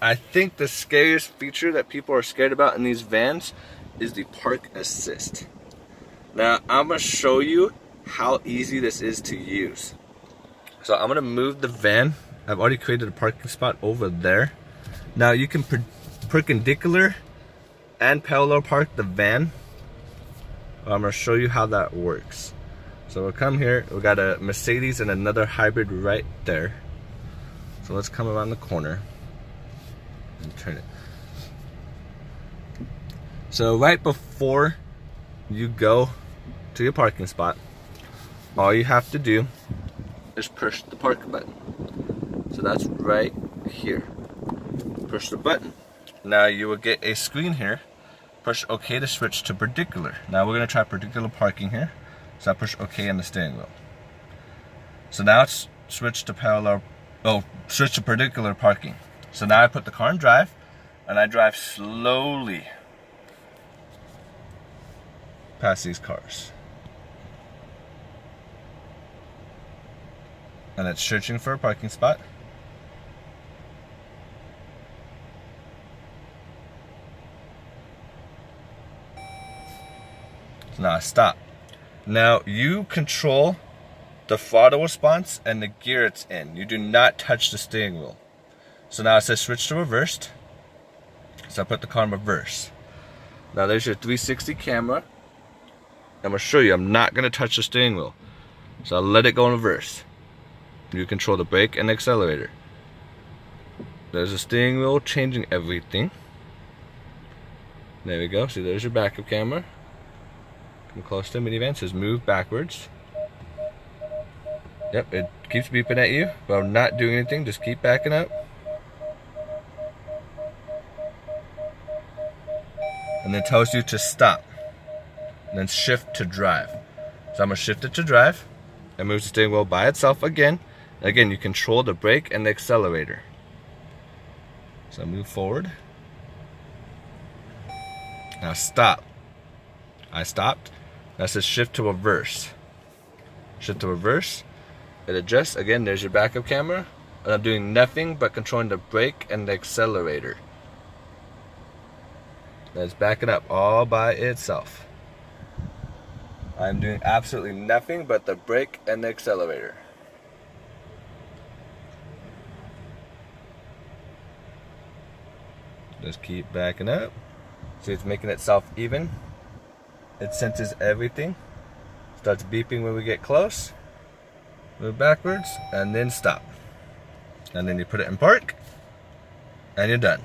I think the scariest feature that people are scared about in these vans is the park assist. Now I'm gonna show you how easy this is to use. So I'm gonna move the van. I've already created a parking spot over there. Now you can per perpendicular and parallel park the van. I'm gonna show you how that works. So we'll come here, we got a Mercedes and another hybrid right there. So let's come around the corner turn it. So right before you go to your parking spot, all you have to do is push the park button. So that's right here. Push the button. Now you will get a screen here. Push OK to switch to perpendicular. Now we're going to try perpendicular parking here. So I push OK on the steering wheel. So now it's switched to parallel, oh, switch to perpendicular parking. So now I put the car in drive and I drive slowly past these cars. And it's searching for a parking spot. So now I stop. Now you control the throttle response and the gear it's in. You do not touch the steering wheel. So now it says switch to reversed. So I put the car in reverse. Now there's your 360 camera. I'm gonna show you, I'm not gonna touch the steering wheel. So I'll let it go in reverse. You control the brake and the accelerator. There's a steering wheel changing everything. There we go, see there's your backup camera. Come close to the minivan, says move backwards. Yep, it keeps beeping at you, but I'm not doing anything, just keep backing up. And then tells you to stop. And then shift to drive. So I'm gonna shift it to drive. It moves the steering wheel by itself again. Again, you control the brake and the accelerator. So move forward. Now stop. I stopped. That says shift to reverse. Shift to reverse. It adjusts. Again, there's your backup camera. And I'm doing nothing but controlling the brake and the accelerator. That's backing up all by itself. I'm doing absolutely nothing but the brake and the accelerator. Just keep backing up. See, it's making itself even. It senses everything. Starts beeping when we get close. Move backwards and then stop. And then you put it in park and you're done.